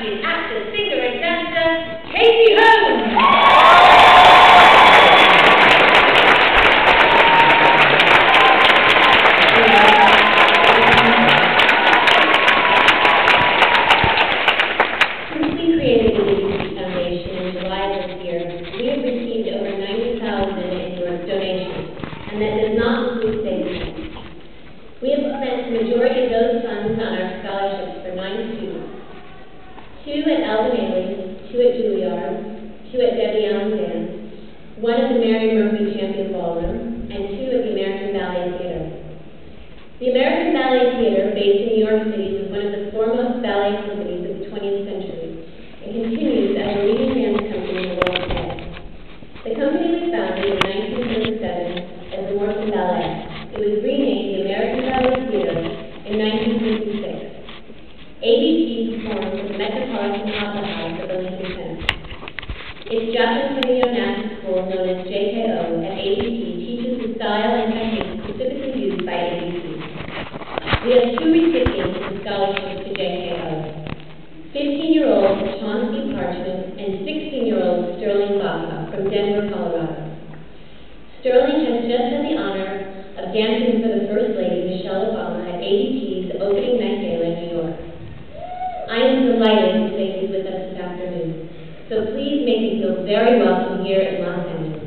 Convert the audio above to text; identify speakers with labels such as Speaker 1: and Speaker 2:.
Speaker 1: Japanese actor, singer, and dancer, Katie Holmes. We have spent the majority of those funds on our scholarships for nine students. Two at Alvin Ailey, two at Juilliard, two at Debbie Allen Dance, one at the Mary Murphy Champion Ballroom, and two at the American Ballet Theater. The American Ballet Theater, based in New York City, is one of the foremost ballet companies of the 20th century and continues as a leading dance company in the world today. The company was founded in 1937 as the Mordkin Ballet. It was renamed the American Ballet Theater in 1956. ABT performs at the Metropolitan Opera House at the Lincoln Center. Its Jacqueline Kennedy Onassis School, known as JKO at ABT, teaches the style and techniques specifically used by ABT. We have two recipients of scholarships to JKO. 15-year-old Chauncey Parchman and 16-year-old Sterling Baca from Denver, Colorado. Sterling has just had the honor of dancing for the First Lady, Michelle Obama, at ABT's opening night gala in New York. I delighted to he's with us this afternoon, so please make me feel very welcome here in Los Angeles.